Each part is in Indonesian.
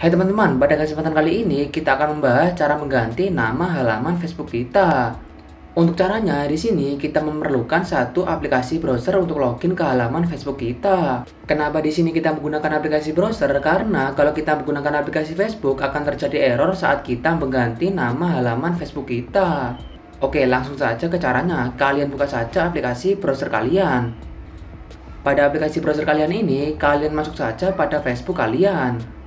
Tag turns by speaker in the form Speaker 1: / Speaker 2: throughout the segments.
Speaker 1: Hai teman-teman, pada kesempatan kali ini kita akan membahas cara mengganti nama halaman Facebook kita. Untuk caranya, di sini kita memerlukan satu aplikasi browser untuk login ke halaman Facebook kita. Kenapa di sini kita menggunakan aplikasi browser? Karena kalau kita menggunakan aplikasi Facebook akan terjadi error saat kita mengganti nama halaman Facebook kita. Oke, langsung saja ke caranya. Kalian buka saja aplikasi browser kalian. Pada aplikasi browser kalian ini, kalian masuk saja pada Facebook kalian.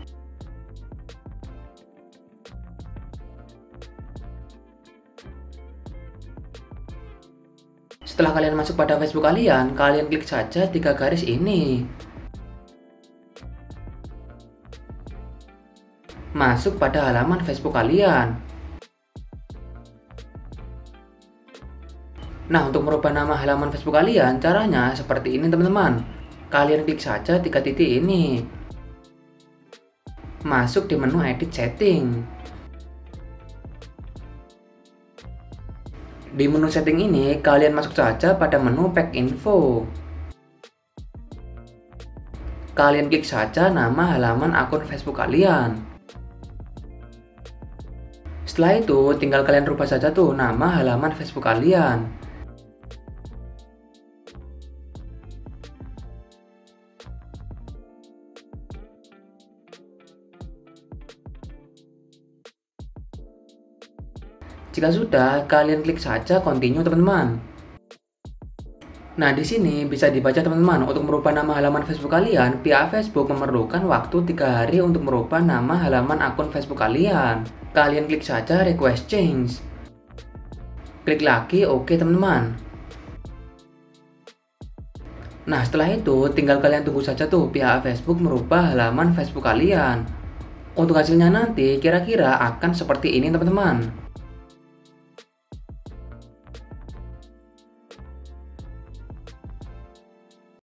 Speaker 1: Setelah kalian masuk pada Facebook kalian, kalian klik saja tiga garis ini. Masuk pada halaman Facebook kalian. Nah, untuk merubah nama halaman Facebook kalian, caranya seperti ini teman-teman. Kalian klik saja tiga titik ini. Masuk di menu edit setting. Di menu setting ini, kalian masuk saja pada menu Pack Info. Kalian klik saja nama halaman akun Facebook kalian. Setelah itu, tinggal kalian rubah saja tuh nama halaman Facebook kalian. Jika sudah, kalian klik saja continue teman-teman. Nah, di sini bisa dibaca teman-teman, untuk merubah nama halaman Facebook kalian, pihak Facebook memerlukan waktu 3 hari untuk merubah nama halaman akun Facebook kalian. Kalian klik saja request change. Klik lagi oke teman-teman. Nah, setelah itu tinggal kalian tunggu saja tuh pihak Facebook merubah halaman Facebook kalian. Untuk hasilnya nanti kira-kira akan seperti ini teman-teman.